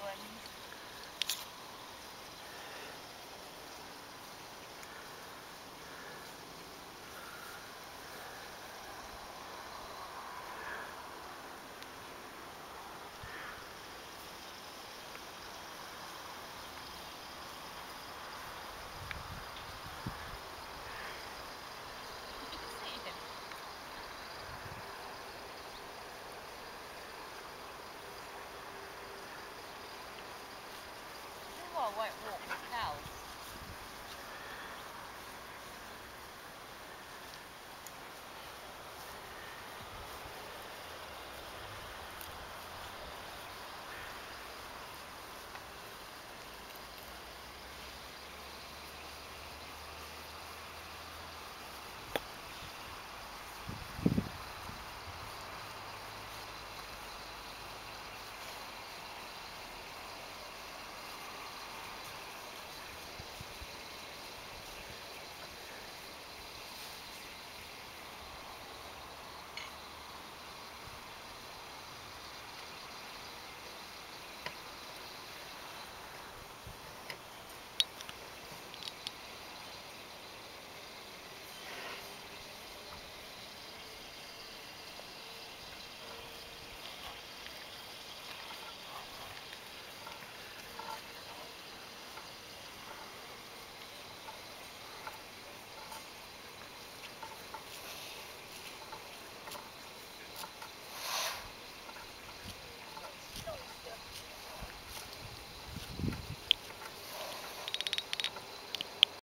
ones. Is why walk cows.